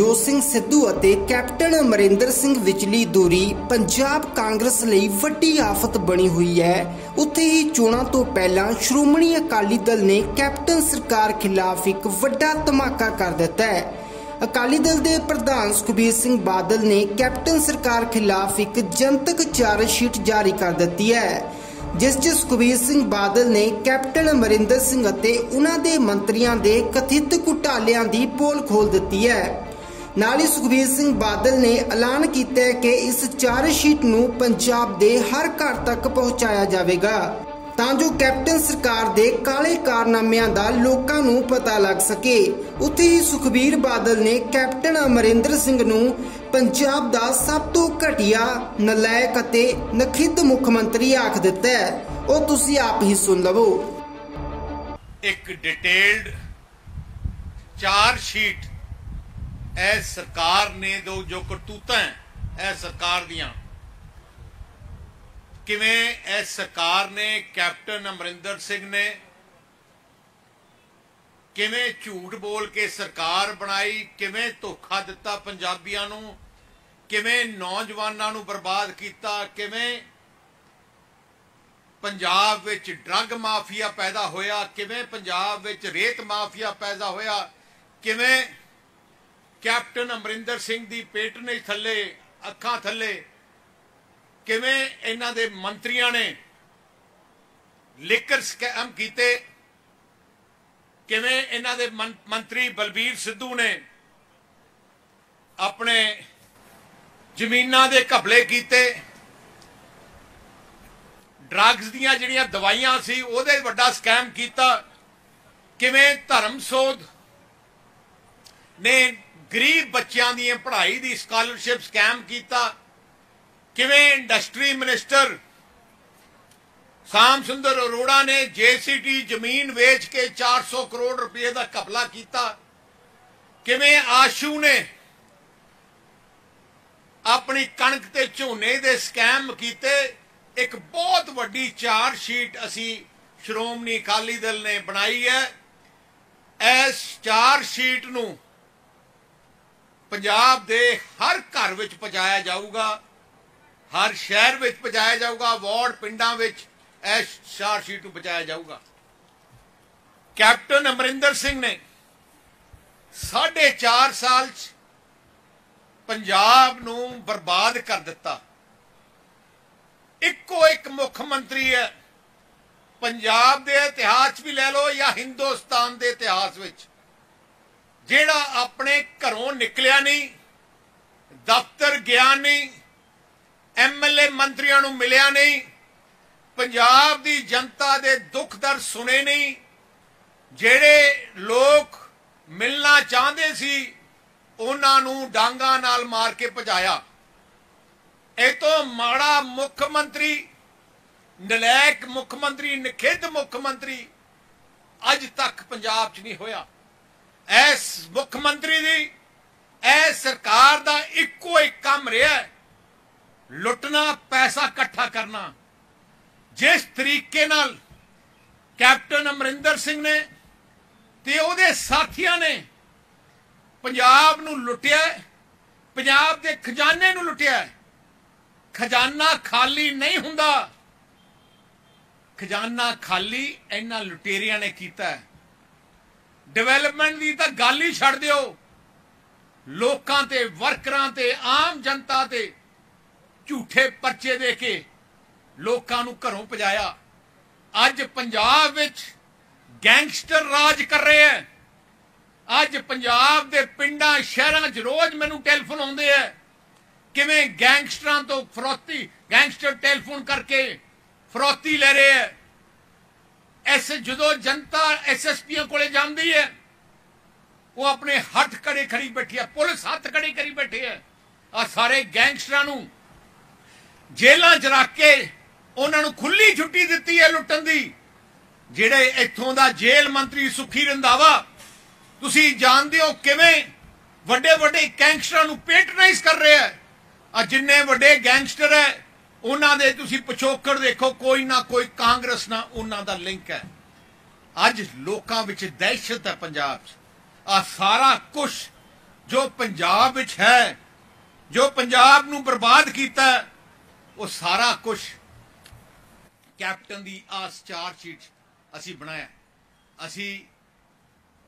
ਨਵਜੋਤ ਸਿੰਘ ਸਿੱਧੂ ਅਤੇ ਕੈਪਟਨ ਅਮਰਿੰਦਰ ਸਿੰਘ ਵਿਚਲੀ ਦੂਰੀ ਪੰਜਾਬ ਕਾਂਗਰਸ ਲਈ ਵੱਡੀ ਆਫਤ ਬਣੀ ਹੋਈ ਹੈ। ਉੱਥੇ ਹੀ ਚੋਣਾਂ ਤੋਂ ਪਹਿਲਾਂ ਸ਼੍ਰੋਮਣੀ ਅਕਾਲੀ ਦਲ ਨੇ ਕੈਪਟਨ ਸਰਕਾਰ ਖਿਲਾਫ ਇੱਕ ਵੱਡਾ ਧਮਾਕਾ ਕਰ ਦਿੱਤਾ ਹੈ। ਅਕਾਲੀ ਦਲ ਦੇ ਪ੍ਰਧਾਨ ਸੁਖਬੀਰ ਸਿੰਘ ਬਾਦਲ ਨੇ ਕੈਪਟਨ ਸਰਕਾਰ ਖਿਲਾਫ ਇੱਕ ਜਨਤਕ ਚਾਰਜਸ਼ੀਟ ਜਾਰੀ ਕਰ ਦਿੱਤੀ ਹੈ, ਜਿਸ 'ਚ ਸੁਖਬੀਰ ਸਿੰਘ ਬਾਦਲ ਨੇ ਕੈਪਟਨ ਅਮਰਿੰਦਰ ਸਿੰਘ ਅਤੇ ਉਹਨਾਂ ਦੇ ਮੰਤਰੀਆਂ ਦੇ ਕਥਿਤ ਘੁਟਾਲਿਆਂ ਦੀ ਪੋਲ ਖੋਲ ਦਿੱਤੀ ਹੈ। ਨਾਲ ਹੀ ਸੁਖਬੀਰ ਸਿੰਘ ਬਾਦਲ ਨੇ ਐਲਾਨ ਕੀਤਾ ਹੈ ਕਿ ਇਸ ਚਾਰਜਸ਼ੀਟ ਨੂੰ ਪੰਜਾਬ ਦੇ ਹਰ ਘਰ ਤੱਕ ਪਹੁੰਚਾਇਆ ਜਾਵੇਗਾ। ਤਾਂ ਜੋ ਕੈਪਟਨ ਸਰਕਾਰ ਦੇ ਕਾਲੇ ਕਾਰਨਾਮਿਆਂ ਦਾ ਲੋਕਾਂ ਨੂੰ ਪਤਾ ਲੱਗ ਸਕੇ। ਉੱਥੇ ਹੀ ਸੁਖਬੀਰ ਬਾਦਲ ਨੇ ਕੈਪਟਨ ਅਮਰਿੰਦਰ ਸਿੰਘ ਨੂੰ ਪੰਜਾਬ ਦਾ ਸਭ ਤੋਂ ਘਟੀਆ, ਨਲਾਇਕ ਅਤੇ ਨਖਿੱਧ ਮੁੱਖ ਮੰਤਰੀ ਆਖ ਦਿੱਤਾ ਹੈ। ਉਹ ਤੁਸੀਂ ਆਪ ਹੀ ਸੁਣ ਲਵੋ। ਇੱਕ ਡਿਟੇਲਡ ਚਾਰ ਸ਼ੀਟ ਇਹ ਸਰਕਾਰ ਨੇ ਦੋ ਜੋ ਕਰਤੂਤਾਂ ਇਹ ਸਰਕਾਰ ਦੀਆਂ। ਕਿਵੇਂ ਇਹ ਸਰਕਾਰ ਨੇ ਕੈਪਟਨ ਅਮਰਿੰਦਰ ਸਿੰਘ ਨੇ ਕਿਵੇਂ ਝੂਠ ਬੋਲ ਕੇ ਸਰਕਾਰ ਬਣਾਈ, ਕਿਵੇਂ ਧੋਖਾ ਦਿੱਤਾ ਪੰਜਾਬੀਆਂ ਨੂੰ, ਕਿਵੇਂ ਨੌਜਵਾਨਾਂ ਨੂੰ ਬਰਬਾਦ ਕੀਤਾ, ਕਿਵੇਂ ਪੰਜਾਬ ਵਿੱਚ ਡਰੱਗ ਮਾਫੀਆ ਪੈਦਾ ਹੋਇਆ, ਕਿਵੇਂ ਪੰਜਾਬ ਵਿੱਚ ਰੇਤ ਮਾਫੀਆ ਪੈਦਾ ਹੋਇਆ, ਕਿਵੇਂ ਕੈਪਟਨ ਅਮਰਿੰਦਰ ਸਿੰਘ ਦੀ ਪੇਟਨੇ ਥੱਲੇ, ਅੱਖਾਂ ਥੱਲੇ। ਕਿਵੇਂ ਇਹਨਾਂ ਦੇ ਮੰਤਰੀਆਂ ਨੇ ਲਿਕਰ ਸਕੈਮ ਕੀਤੇ? ਕਿਵੇਂ ਇਹਨਾਂ ਦੇ ਮੰਤਰੀ ਬਲਬੀਰ ਸਿੱਧੂ ਨੇ ਆਪਣੇ ਜ਼ਮੀਨਾਂ ਦੇ ਘਪਲੇ ਕੀਤੇ? ਡਰੱਗਸ ਦੀਆਂ ਜਿਹੜੀਆਂ ਦਵਾਈਆਂ ਸੀ, ਉਹਦੇ ਵੱਡਾ ਸਕੈਮ ਕੀਤਾ। ਕਿਵੇਂ ਧਰਮ ਸੋਧ ਨੇ ਗਰੀਬ ਬੱਚਿਆਂ ਦੀਆਂ ਪੜ੍ਹਾਈ ਦੀ ਸਕਾਲਰਸ਼ਿਪ ਸਕੈਮ ਕੀਤਾ। ਕਿਵੇਂ ਇੰਡਸਟਰੀ ਮਿਨਿਸਟਰ ਸਾਮ ਸੁੰਦਰ ਅਰੋੜਾ ਨੇ ਜੇਸੀਟੀ ਜ਼ਮੀਨ ਵੇਚ ਕੇ 400 ਕਰੋੜ ਰੁਪਏ ਦਾ ਘਪਲਾ ਕੀਤਾ। ਕਿਵੇਂ ਆਸ਼ੂ ਨੇ ਆਪਣੀ ਕਣਕ ਤੇ ਝੋਨੇ ਦੇ ਸਕੈਮ ਕੀਤੇ। ਇੱਕ ਬਹੁਤ ਵੱਡੀ ਚਾਰ ਸ਼ੀਟ ਅਸੀਂ ਸ਼੍ਰੋਮਣੀ ਅਕਾਲੀ ਦਲ ਨੇ ਬਣਾਈ ਹੈ। ਇਸ ਚਾਰ ਸ਼ੀਟ ਨੂੰ ਪੰਜਾਬ ਦੇ ਹਰ ਘਰ ਵਿੱਚ ਪਹੁੰਚਾਇਆ ਜਾਊਗਾ, ਹਰ ਸ਼ਹਿਰ ਵਿੱਚ ਪਹੁੰਚਾਇਆ ਜਾਊਗਾ, ਵਾਰਡ ਪਿੰਡਾਂ ਵਿੱਚ ਇਸ ਚਾਰ ਸ਼ੀਟ ਨੂੰ ਪਹੁੰਚਾਇਆ ਜਾਊਗਾ। ਕੈਪਟਨ ਅਮਰਿੰਦਰ ਸਿੰਘ ਨੇ ਸਾਢੇ 4 ਸਾਲ ਚ ਪੰਜਾਬ ਨੂੰ ਬਰਬਾਦ ਕਰ ਦਿੱਤਾ। ਇੱਕੋ ਇੱਕ ਮੁੱਖ ਮੰਤਰੀ ਹੈ। ਪੰਜਾਬ ਦੇ ਇਤਿਹਾਸ ਵੀ ਲੈ ਲਓ ਜਾਂ ਹਿੰਦੁਸਤਾਨ ਦੇ ਇਤਿਹਾਸ ਵਿੱਚ, ਜਿਹੜਾ ਆਪਣੇ ਘਰੋਂ ਨਿਕਲਿਆ ਨਹੀਂ, ਦਫ਼ਤਰ ਗਿਆ ਨਹੀਂ ਐਮਐਲਏ ਮੰਤਰੀਆਂ ਨੂੰ ਮਿਲਿਆ ਨਹੀਂ, ਪੰਜਾਬ ਦੀ ਜਨਤਾ ਦੇ ਦੁੱਖ ਦਰਦ ਸੁਣੇ ਨਹੀਂ, ਜਿਹੜੇ ਲੋਕ ਮਿਲਣਾ ਚਾਹੁੰਦੇ ਸੀ, ਉਹਨਾਂ ਨੂੰ ਡਾਂਗਾ ਨਾਲ ਮਾਰ ਕੇ ਭਜਾਇਆ। ਇਹ ਤੋਂ ਮਾੜਾ ਮੁੱਖ ਮੰਤਰੀ ਨਲੈਕ ਮੁੱਖ ਮੰਤਰੀ, ਨਖਿੱਧ ਮੁੱਖ ਮੰਤਰੀ ਅੱਜ ਤੱਕ ਪੰਜਾਬ 'ਚ ਨਹੀਂ ਹੋਇਆ। ਐਸ ਮੁੱਖ ਮੰਤਰੀ ਦੀ ਇਹ ਸਰਕਾਰ ਦਾ ਇੱਕੋ ਇੱਕ ਕੰਮ ਰਿਹਾ ਲੁੱਟਣਾ, ਪੈਸਾ ਇਕੱਠਾ ਕਰਨਾ। ਜਿਸ ਤਰੀਕੇ ਨਾਲ ਕੈਪਟਨ ਅਮਰਿੰਦਰ ਸਿੰਘ ਨੇ ਤੇ ਉਹਦੇ ਸਾਥੀਆਂ ਨੇ ਪੰਜਾਬ ਨੂੰ ਲੁੱਟਿਆ ਪੰਜਾਬ ਦੇ ਖਜ਼ਾਨੇ ਨੂੰ ਲੁੱਟਿਆ ਖਜ਼ਾਨਾ ਖਾਲੀ ਨਹੀਂ ਹੁੰਦਾ। ਖਜ਼ਾਨਾ ਖਾਲੀ ਇਹਨਾਂ ਲੁਟੇਰਿਆਂ ਨੇ ਕੀਤਾ ਡਿਵੈਲਪਮੈਂਟ ਦੀ ਤਾਂ ਗੱਲ ਹੀ ਛੱਡ ਦਿਓ। ਲੋਕਾਂ ਤੇ, ਵਰਕਰਾਂ ਤੇ, ਆਮ ਜਨਤਾ ਤੇ ਝੂਠੇ ਪਰਚੇ ਦੇ ਕੇ ਲੋਕਾਂ ਨੂੰ ਘਰੋਂ ਭਜਾਇਆ। ਅੱਜ ਪੰਜਾਬ ਵਿੱਚ ਗੈਂਗਸਟਰ ਰਾਜ ਕਰ ਰਹੇ ਐ ਅੱਜ ਪੰਜਾਬ ਦੇ ਪਿੰਡਾਂ, ਸ਼ਹਿਰਾਂ 'ਚ ਰੋਜ਼ ਮੈਨੂੰ ਟੈਲੀਫੋਨ ਆਉਂਦੇ ਐ ਕਿਵੇਂ ਗੈਂਗਸਟਰਾਂ ਤੋਂ ਫਰੋਤੀ, ਗੈਂਗਸਟਰ ਟੈਲੀਫੋਨ ਕਰਕੇ ਫਰੋਤੀ ਲੈ ਰਹੇ ਐ ਐਸੇ ਜਦੋਂ ਜਨਤਾ ਐਸਐਸਪੀਆਂ ਕੋਲੇ ਜਾਂਦੀ ਐ ਉਹ ਆਪਣੇ ਹੱਥ ਕੜੇ ਖੜੀ ਬੈਠੀ ਐ ਪੁਲਿਸ ਹੱਥ ਕੜੇ ਕਰੀ ਬੈਠੇ ਐ ਆ ਸਾਰੇ ਗੈਂਗਸਟਰਾਂ ਨੂੰ ਜੇਲਾਂ 'ਚ ਰੱਖ ਕੇ ਉਹਨਾਂ ਨੂੰ ਖੁੱਲੀ ਛੁੱਟੀ ਦਿੱਤੀ ਹੈ ਲੁੱਟਣ ਦੀ। ਜਿਹੜੇ ਇੱਥੋਂ ਦਾ ਜੇਲ੍ਹ ਮੰਤਰੀ ਸੁਖੀ ਰੰਦਾਵਾ ਤੁਸੀਂ ਜਾਣਦੇ ਹੋ ਕਿਵੇਂ ਵੱਡੇ ਵੱਡੇ ਗੈਂਗਸਟਰਾਂ ਨੂੰ ਪੈਟਰਨਾਈਜ਼ ਕਰ ਰਿਹਾ ਹੈ। ਆ ਜਿੰਨੇ ਵੱਡੇ ਗੈਂਗਸਟਰ ਹੈ, ਉਹਨਾਂ ਦੇ ਤੁਸੀਂ ਪਿਛੋਕੜ ਦੇਖੋ, ਕੋਈ ਨਾ ਕੋਈ ਕਾਂਗਰਸ ਨਾਲ ਉਹਨਾਂ ਦਾ ਲਿੰਕ ਹੈ। ਅੱਜ ਲੋਕਾਂ ਵਿੱਚ ਦਹਿਸ਼ਤ ਹੈ ਪੰਜਾਬ 'ਚ। ਆ ਸਾਰਾ ਕੁਝ ਜੋ ਪੰਜਾਬ ਵਿੱਚ ਹੈ, ਜੋ ਪੰਜਾਬ ਨੂੰ ਬਰਬਾਦ ਕੀਤਾ, ਉਹ ਸਾਰਾ ਕੁਝ ਕੈਪਟਨ ਦੀ ਆਸ ਚਾਰ ਸ਼ੀਟ ਅਸੀਂ ਬਣਾਇਆ। ਅਸੀਂ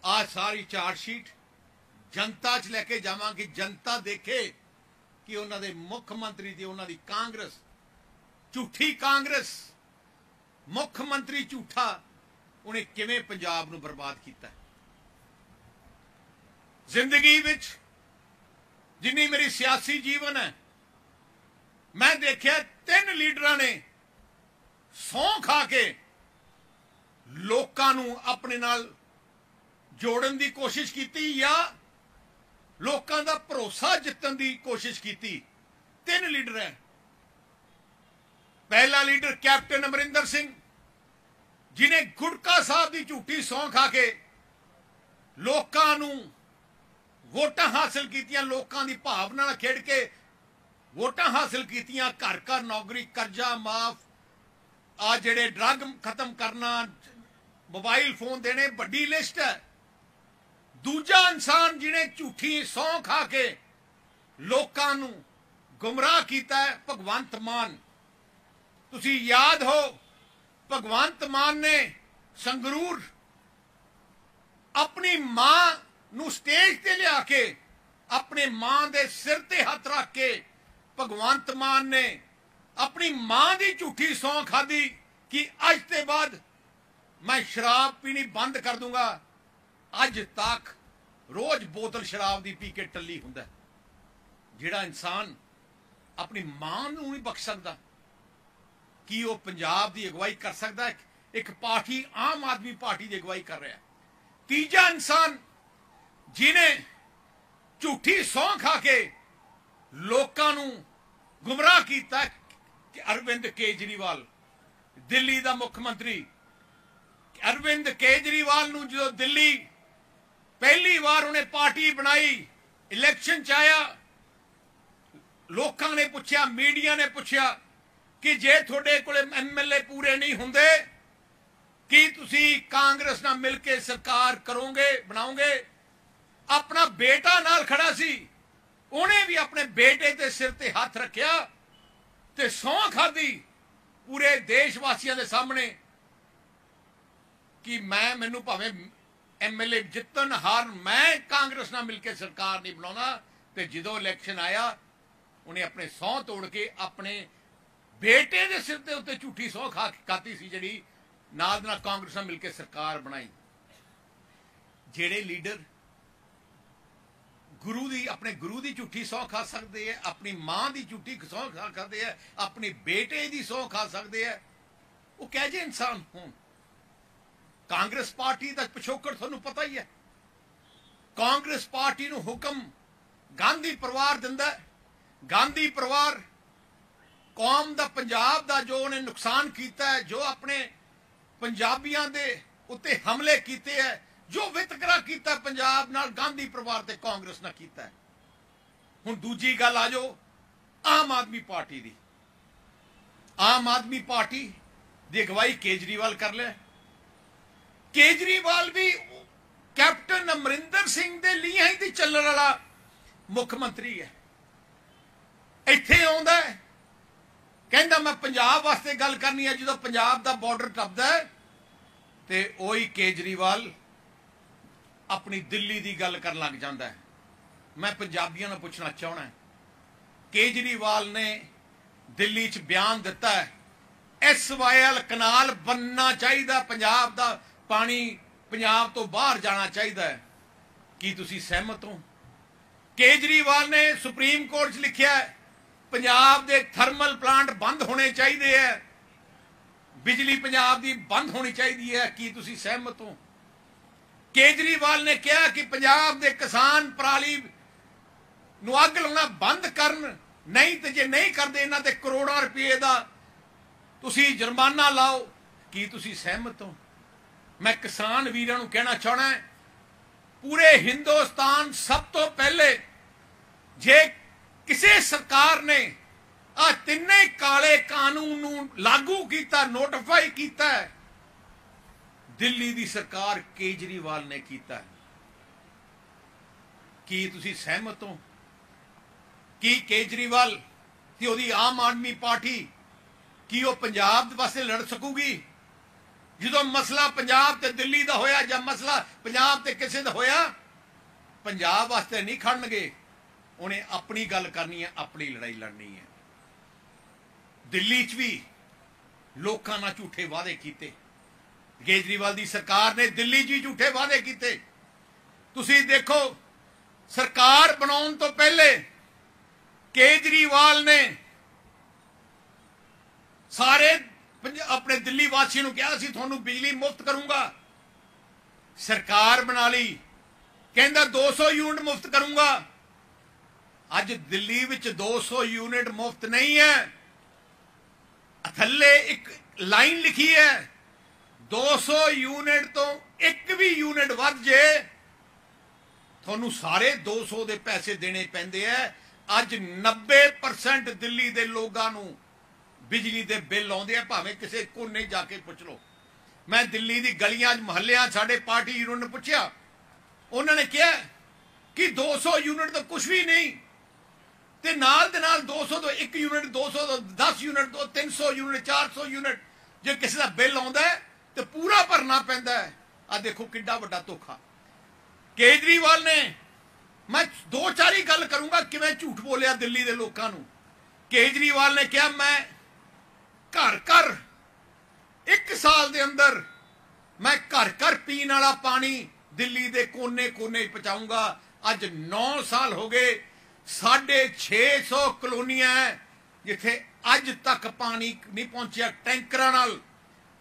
ਆ ਸਾਰੀ ਚਾਰ ਸ਼ੀਟ ਜਨਤਾ 'ਚ ਲੈ ਕੇ ਜਾਵਾਂਗੇ। ਜਨਤਾ ਦੇਖੇ ਕਿ ਉਹਨਾਂ ਦੇ ਮੁੱਖ ਮੰਤਰੀ ਤੇ ਉਹਨਾਂ ਦੀ ਕਾਂਗਰਸ, ਝੂਠੀ ਕਾਂਗਰਸ, ਮੁੱਖ ਮੰਤਰੀ ਝੂਠਾ ਉਹਨੇ ਕਿਵੇਂ ਪੰਜਾਬ ਨੂੰ ਬਰਬਾਦ ਕੀਤਾ? ਜ਼ਿੰਦਗੀ ਵਿੱਚ ਜਿੰਨੀ ਮੇਰੀ ਸਿਆਸੀ ਜੀਵਨ ਹੈ, ਮੈਂ ਦੇਖਿਆ ਤਿੰਨ ਲੀਡਰਾਂ ਨੇ ਸੌਂ ਖਾ ਕੇ ਲੋਕਾਂ ਨੂੰ ਆਪਣੇ ਨਾਲ ਜੋੜਨ ਦੀ ਕੋਸ਼ਿਸ਼ ਕੀਤੀ ਜਾਂ ਲੋਕਾਂ ਦਾ ਭਰੋਸਾ ਜਿੱਤਣ ਦੀ ਕੋਸ਼ਿਸ਼ ਕੀਤੀ। ਤਿੰਨ ਲੀਡਰ ਹੈ। ਪਹਿਲਾ ਲੀਡਰ ਕੈਪਟਨ ਅਮਰਿੰਦਰ ਸਿੰਘ ਜਿਨੇ ਗੁਟਕਾ ਸਾਹਿਬ ਦੀ ਝੂਠੀ ਸੌਂ ਖਾ ਕੇ ਲੋਕਾਂ ਨੂੰ ਵੋਟਾਂ ਹਾਸਲ ਕੀਤੀਆਂ ਲੋਕਾਂ ਦੀ ਭਾਵਨਾ ਨਾਲ ਖੇਡ ਕੇ ਵੋਟਾਂ ਹਾਸਲ ਕੀਤੀਆਂ, ਘਰ ਘਰ ਨੌਕਰੀ, ਕਰਜ਼ਾ ਮਾਫ, ਆ ਜਿਹੜੇ ਡਰੱਗ ਖਤਮ ਕਰਨਾ, ਮੋਬਾਈਲ ਫੋਨ ਦੇਣੇ, ਵੱਡੀ ਲਿਸਟ ਹੈ। ਦੂਜਾ ਇਨਸਾਨ ਜਿਹਨੇ ਝੂਠੀ ਸੌਂ ਖਾ ਕੇ ਲੋਕਾਂ ਨੂੰ ਗੁੰਮਰਾਹ ਕੀਤਾ ਹੈ, ਭਗਵੰਤ ਮਾਨ। ਤੁਸੀਂ ਯਾਦ ਹੋ, ਭਗਵੰਤ ਮਾਨ ਨੇ ਸੰਗਰੂਰ ਆਪਣੀ ਮਾਂ ਨੂੰ ਸਟੇਜ ਤੇ ਲਿਆ ਕੇ ਆਪਣੇ ਮਾਂ ਦੇ ਸਿਰ ਤੇ ਹੱਥ ਰੱਖ ਕੇ ਭਗਵੰਤ ਮਾਨ ਨੇ ਆਪਣੀ ਮਾਂ ਦੀ ਝੂਠੀ ਸੌਂ ਖਾਦੀ ਕਿ ਅੱਜ ਤੇ ਬਾਅਦ ਮੈਂ ਸ਼ਰਾਬ ਪੀਣੀ ਬੰਦ ਕਰ ਦੂੰਗਾ। ਅੱਜ ਤੱਕ ਰੋਜ਼ ਬੋਤਲ ਸ਼ਰਾਬ ਦੀ ਪੀ ਕੇ ਟੱਲੀ ਹੁੰਦਾ। ਜਿਹੜਾ ਇਨਸਾਨ ਆਪਣੀ ਮਾਂ ਨੂੰ ਨਹੀਂ ਬਖਸ਼ ਸਕਦਾ, ਕੀ ਉਹ ਪੰਜਾਬ ਦੀ ਅਗਵਾਈ ਕਰ ਸਕਦਾ ਇੱਕ ਪਾਰਟੀ, ਆਮ ਆਦਮੀ ਪਾਰਟੀ ਦੀ ਅਗਵਾਈ ਕਰ ਰਿਹਾ ਤੀਜਾ ਇਨਸਾਨ ਜਿਨੇ ਝੂਠੀ ਸੌਂ ਖਾ ਕੇ ਲੋਕਾਂ ਨੂੰ ਗੁੰਮਰਾਹ ਕੀਤਾ ਕਿ ਅਰਵਿੰਦ ਕੇਜਰੀਵਾਲ, ਦਿੱਲੀ ਦਾ ਮੁੱਖ ਮੰਤਰੀ। ਅਰਵਿੰਦ ਕੇਜਰੀਵਾਲ ਨੂੰ ਜਦੋਂ ਦਿੱਲੀ ਪਹਿਲੀ ਵਾਰ ਉਹਨੇ ਪਾਰਟੀ ਬਣਾਈ, ਇਲੈਕਸ਼ਨ ਚ ਆਇਆ, ਲੋਕਾਂ ਨੇ ਪੁੱਛਿਆ, ਮੀਡੀਆ ਨੇ ਪੁੱਛਿਆ ਕਿ ਜੇ ਤੁਹਾਡੇ ਕੋਲੇ ਐਮਐਲਏ ਪੂਰੇ ਨਹੀਂ ਹੁੰਦੇ, ਕੀ ਤੁਸੀਂ ਕਾਂਗਰਸ ਨਾਲ ਮਿਲ ਕੇ ਸਰਕਾਰ ਕਰੋਗੇ, ਬਣਾਓਗੇ? ਆਪਣਾ ਬੇਟਾ ਨਾਲ ਖੜਾ ਸੀ। ਉਹਨੇ ਵੀ ਆਪਣੇ ਬੇਟੇ ਦੇ ਸਿਰ ਤੇ ਹੱਥ ਰੱਖਿਆ ਤੇ ਸੌਂ ਖਾਦੀ ਪੂਰੇ ਦੇਸ਼ ਵਾਸੀਆਂ ਦੇ ਸਾਹਮਣੇ ਕਿ ਮੈਂ, ਮੈਨੂੰ ਭਾਵੇਂ ਐਮਐਲਏ ਜਿੱਤਨ ਹਾਰ ਮੈਂ ਕਾਂਗਰਸ ਨਾਲ ਮਿਲ ਕੇ ਸਰਕਾਰ ਨਹੀਂ ਬਣਾਉਣਾ ਤੇ ਜਦੋਂ ਇਲੈਕਸ਼ਨ ਆਇਆ, ਉਹਨੇ ਆਪਣੇ ਸੌਂ ਤੋੜ ਕੇ ਆਪਣੇ ਬੇਟੇ ਦੇ ਸਿਰ ਤੇ ਉੱਤੇ ਝੂਠੀ ਸੌਂ ਖਾ ਖਾਤੀ ਸੀ ਜਿਹੜੀ ਨਾਲ ਨਾਲ ਕਾਂਗਰਸ ਨਾਲ ਮਿਲ ਕੇ ਸਰਕਾਰ ਬਣਾਈ। ਜਿਹੜੇ ਲੀਡਰ ਗੁਰੂ ਦੀ, ਆਪਣੇ ਗੁਰੂ ਦੀ ਝੂਠੀ ਸੌਂ ਖਾ ਸਕਦੇ ਆ ਆਪਣੀ ਮਾਂ ਦੀ ਝੂਠੀ ਸੌਂ ਖਾ ਸਕਦੇ ਆ ਆਪਣੇ ਬੇਟੇ ਦੀ ਸੌਂ ਖਾ ਸਕਦੇ ਆ ਉਹ ਕਹਿ ਜੇ ਇਨਸਾਨ ਹੋਣ? ਕਾਂਗਰਸ ਪਾਰਟੀ ਦਾ ਪਿਛੋਕੜ ਤੁਹਾਨੂੰ ਪਤਾ ਹੀ ਹੈ ਕਾਂਗਰਸ ਪਾਰਟੀ ਨੂੰ ਹੁਕਮ ਗਾਂਧੀ ਪਰਿਵਾਰ ਦਿੰਦਾ ਗਾਂਧੀ ਪਰਿਵਾਰ ਕੌਮ ਦਾ, ਪੰਜਾਬ ਦਾ ਜੋ ਉਹਨੇ ਨੁਕਸਾਨ ਕੀਤਾ ਹੈ ਜੋ ਆਪਣੇ ਪੰਜਾਬੀਆਂ ਦੇ ਉੱਤੇ ਹਮਲੇ ਕੀਤੇ ਹੈ ਜੋ ਵਿਤਕਰਾ ਕੀਤਾ ਪੰਜਾਬ ਨਾਲ, ਗਾਂਧੀ ਪਰਿਵਾਰ ਤੇ ਕਾਂਗਰਸ ਨਾਲ ਕੀਤਾ ਹੁਣ ਦੂਜੀ ਗੱਲ ਆ ਜੋ ਆਮ ਆਦਮੀ ਪਾਰਟੀ ਦੀ। ਆਮ ਆਦਮੀ ਪਾਰਟੀ ਦੀ ਅਗਵਾਈ ਕੇਜਰੀਵਾਲ ਕਰ ਲਿਆ। ਕੇਜਰੀਵਾਲ ਵੀ ਕੈਪਟਨ ਅਮਰਿੰਦਰ ਸਿੰਘ ਦੇ ਲਈ ਹੀ ਤੇ ਚੱਲਣ ਵਾਲਾ ਮੁੱਖ ਮੰਤਰੀ ਹੈ। ਇੱਥੇ ਆਉਂਦਾ ਕਹਿੰਦਾ ਮੈਂ ਪੰਜਾਬ ਵਾਸਤੇ ਗੱਲ ਕਰਨੀ ਹੈ, ਜਦੋਂ ਪੰਜਾਬ ਦਾ ਬਾਰਡਰ ਟੱਪਦਾ ਹੈ, ਤੇ ਉਹੀ ਕੇਜਰੀਵਾਲ ਆਪਣੀ ਦਿੱਲੀ ਦੀ ਗੱਲ ਕਰਨ ਲੱਗ ਜਾਂਦਾ ਹੈ। ਮੈਂ ਪੰਜਾਬੀਆਂ ਨੂੰ ਪੁੱਛਣਾ ਚਾਹਣਾ ਕੇਜਰੀਵਾਲ ਨੇ ਦਿੱਲੀ 'ਚ ਬਿਆਨ ਦਿੱਤਾ ਹੈ। ਐਸਵਾਈਐਲ ਕਨਾਲ ਬੰਨਣਾ ਚਾਹੀਦਾ, ਪੰਜਾਬ ਦਾ ਪਾਣੀ ਪੰਜਾਬ ਤੋਂ ਬਾਹਰ ਜਾਣਾ ਚਾਹੀਦਾ ਹੈ। ਕੀ ਤੁਸੀਂ ਸਹਿਮਤ ਹੋ? ਕੇਜਰੀਵਾਲ ਨੇ ਸੁਪਰੀਮ ਕੋਰਟ 'ਚ ਲਿਖਿਆ ਹੈ, ਪੰਜਾਬ ਦੇ ਥਰਮਲ ਪਲਾਂਟ ਬੰਦ ਹੋਣੇ ਚਾਹੀਦੇ ਐ ਬਿਜਲੀ ਪੰਜਾਬ ਦੀ ਬੰਦ ਹੋਣੀ ਚਾਹੀਦੀ ਹੈ। ਕੀ ਤੁਸੀਂ ਸਹਿਮਤ ਹੋ? ਕੇਜਰੀਵਾਲ ਨੇ ਕਿਹਾ ਕਿ ਪੰਜਾਬ ਦੇ ਕਿਸਾਨ ਪਰਾਲੀ ਨੂੰ ਅੱਗ ਲਾਉਣਾ ਬੰਦ ਕਰਨ, ਨਹੀਂ ਤੇ ਜੇ ਨਹੀਂ ਕਰਦੇ ਇਹਨਾਂ ਤੇ ਕਰੋੜਾਂ ਰੁਪਏ ਦਾ ਤੁਸੀਂ ਜੁਰਮਾਨਾ ਲਾਓ, ਕੀ ਤੁਸੀਂ ਸਹਿਮਤ ਹੋ? ਮੈਂ ਕਿਸਾਨ ਵੀਰਾਂ ਨੂੰ ਕਹਿਣਾ ਚਾਹਣਾ ਪੂਰੇ ਹਿੰਦੁਸਤਾਨ ਸਭ ਤੋਂ ਪਹਿਲੇ ਜੇ ਕਿਸੇ ਸਰਕਾਰ ਨੇ ਆ ਤਿੰਨੇ ਕਾਲੇ ਕਾਨੂੰਨ ਨੂੰ ਲਾਗੂ ਕੀਤਾ ਨੋਟੀਫਾਈ ਕੀਤਾ ਦਿੱਲੀ ਦੀ ਸਰਕਾਰ ਕੇਜਰੀਵਾਲ ਨੇ ਕੀਤਾ ਕੀ ਤੁਸੀਂ ਸਹਿਮਤ ਹੋ? ਕੀ ਕੇਜਰੀਵਾਲ ਤੇ ਉਹਦੀ ਆਮ ਆਦਮੀ ਪਾਰਟੀ, ਕੀ ਉਹ ਪੰਜਾਬ ਵਾਸਤੇ ਲੜ ਸਕੂਗੀ? ਜਦੋਂ ਮਸਲਾ ਪੰਜਾਬ ਤੇ ਦਿੱਲੀ ਦਾ ਹੋਇਆ ਜਾਂ ਮਸਲਾ ਪੰਜਾਬ ਤੇ ਕਿਸੇ ਦਾ ਹੋਇਆ, ਪੰਜਾਬ ਵਾਸਤੇ ਨਹੀਂ ਖੜਨਗੇ। ਉਹਨੇ ਆਪਣੀ ਗੱਲ ਕਰਨੀ ਹੈ, ਆਪਣੀ ਲੜਾਈ ਲੜਨੀ ਹੈ। ਦਿੱਲੀ 'ਚ ਵੀ ਲੋਕਾਂ ਨਾਲ ਝੂਠੇ ਵਾਅਦੇ ਕੀਤੇ। ਕੇਜਰੀਵਾਲ ਦੀ ਸਰਕਾਰ ਨੇ ਦਿੱਲੀ 'ਚ ਹੀ ਝੂਠੇ ਵਾਅਦੇ ਕੀਤੇ। ਤੁਸੀਂ ਦੇਖੋ, ਸਰਕਾਰ ਬਣਾਉਣ ਤੋਂ ਪਹਿਲੇ ਕੇਜਰੀਵਾਲ ਨੇ ਸਾਰੇ ਪੰਜ- ਆਪਣੇ ਦਿੱਲੀ ਵਾਸੀ ਨੂੰ ਕਿਹਾ ਸੀ, ਤੁਹਾਨੂੰ ਬਿਜਲੀ ਮੁਫਤ ਕਰੂੰਗਾ। ਸਰਕਾਰ ਬਣਾ ਲਈ। ਕਹਿੰਦਾ 200 ਯੂਨਿਟ ਮੁਫਤ ਕਰੂੰਗਾ। ਅੱਜ ਦਿੱਲੀ ਵਿੱਚ 200 ਯੂਨਿਟ ਮੁਫਤ ਨਹੀਂ ਹੈ। ਥੱਲੇ ਇੱਕ ਲਾਈਨ ਲਿਖੀ ਹੈ 200 ਯੂਨਿਟ ਤੋਂ ਇੱਕ ਵੀ ਯੂਨਿਟ ਵੱਧ ਜੇ ਤੁਹਾਨੂੰ ਸਾਰੇ 200 ਦੇ ਪੈਸੇ ਦੇਣੇ ਪੈਂਦੇ ਐ। ਅੱਜ 90% ਦਿੱਲੀ ਦੇ ਲੋਕਾਂ ਨੂੰ ਬਿਜਲੀ ਦੇ ਬਿੱਲ ਆਉਂਦੇ ਆ ਭਾਵੇਂ ਕਿਸੇ ਕੋਨੇ ਜਾ ਕੇ ਪੁੱਛ ਲਓ। ਮੈਂ ਦਿੱਲੀ ਦੀ ਗਲੀਆਂ 'ਚ ਮੁਹੱਲਿਆਂ ਸਾਡੇ ਪਾਰਟੀ ਯੂਨਿਟ ਨੂੰ ਪੁੱਛਿਆ ਉਹਨਾਂ ਨੇ ਕਿਹਾ ਕਿ 200 ਯੂਨਿਟ ਤਾਂ ਕੁਝ ਵੀ ਨਹੀਂ। ਤੇ ਨਾਲ ਦੇ ਨਾਲ 200 ਤੋਂ 1 ਯੂਨਿਟ 200 ਤੋਂ 10 ਯੂਨਿਟ ਤੋਂ 300 ਯੂਨਿਟ 400 ਯੂਨਿਟ ਜੇ ਕਿਸੇ ਦਾ ਬਿੱਲ ਆਉਂਦਾ ਹੈ, ਤੇ ਪੂਰਾ ਭਰਨਾ ਪੈਂਦਾ ਹੈ। ਆ ਦੇਖੋ ਕਿੱਡਾ ਵੱਡਾ ਧੋਖਾ। ਕੇਜਰੀਵਾਲ ਨੇ, ਮੈਂ ਦੋ ਚਾਰ ਹੀ ਗੱਲ ਕਰੂੰਗਾ ਕਿਵੇਂ ਝੂਠ ਬੋਲਿਆ ਦਿੱਲੀ ਦੇ ਲੋਕਾਂ ਨੂੰ। ਕੇਜਰੀਵਾਲ ਨੇ ਕਿਹਾ, ਮੈਂ ਘਰ ਘਰ, ਇੱਕ ਸਾਲ ਦੇ ਅੰਦਰ ਮੈਂ ਘਰ ਘਰ ਪੀਣ ਵਾਲਾ ਪਾਣੀ ਦਿੱਲੀ ਦੇ ਕੋਨੇ-ਕੋਨੇ ਪਹੁੰਚਾਉਂਗਾ ਅੱਜ 9 ਸਾਲ ਹੋ ਗਏ 650 ਕਲੋਨੀਆਂ ਜਿੱਥੇ ਅੱਜ ਤੱਕ ਪਾਣੀ ਨਹੀਂ ਪਹੁੰਚਿਆ ਟੈਂਕਰਾਂ ਨਾਲ।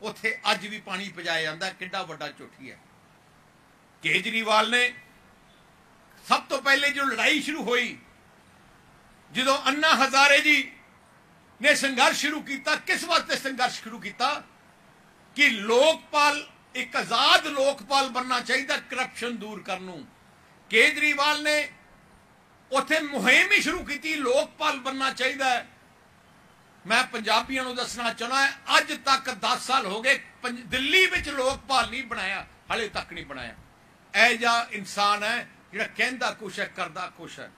ਉੱਥੇ ਅੱਜ ਵੀ ਪਾਣੀ ਪਜਾਇਆ ਜਾਂਦਾ, ਕਿੱਡਾ ਵੱਡਾ ਝੂਠੀ ਹੈ। ਕੇਜਰੀਵਾਲ ਨੇ ਸਭ ਤੋਂ ਪਹਿਲੇ ਜੋ ਲੜਾਈ ਸ਼ੁਰੂ ਹੋਈ, ਜਦੋਂ ਅੰਨਾ ਹਜ਼ਾਰੇ ਜੀ ਨੇ ਸੰਘਰਸ਼ ਸ਼ੁਰੂ ਕੀਤਾ, ਕਿਸ ਵਾਸਤੇ ਸੰਘਰਸ਼ ਸ਼ੁਰੂ ਕੀਤਾ? ਕਿ ਲੋਕਪਾਲ, ਇੱਕ ਆਜ਼ਾਦ ਲੋਕਪਾਲ ਬਣਨਾ ਚਾਹੀਦਾ ਕਰਪਸ਼ਨ ਦੂਰ ਕਰਨ ਨੂੰ। ਕੇਜਰੀਵਾਲ ਨੇ ਉੱਥੇ ਮੁਹਿੰਮ ਹੀ ਸ਼ੁਰੂ ਕੀਤੀ, ਲੋਕਪਾਲ ਬਣਨਾ ਚਾਹੀਦਾ ਹੈ। ਮੈਂ ਪੰਜਾਬੀਆਂ ਨੂੰ ਦੱਸਣਾ ਚਾਹਣਾ ਅੱਜ ਤੱਕ 10 ਸਾਲ ਹੋ ਗਏ, ਪੰਜ- ਦਿੱਲੀ ਵਿੱਚ ਲੋਕ ਲੋਕਪਾਲ ਨਹੀਂ ਬਣਾਇਆ, ਹਲੇ ਤੱਕ ਨਹੀਂ ਬਣਾਇਆ। ਇਹ ਜਿਹਾ ਇਨਸਾਨ ਹੈ ਜਿਹੜਾ ਕਹਿੰਦਾ ਕੁਛ ਹੈ, ਕਰਦਾ ਕੁਛ ਹੈ।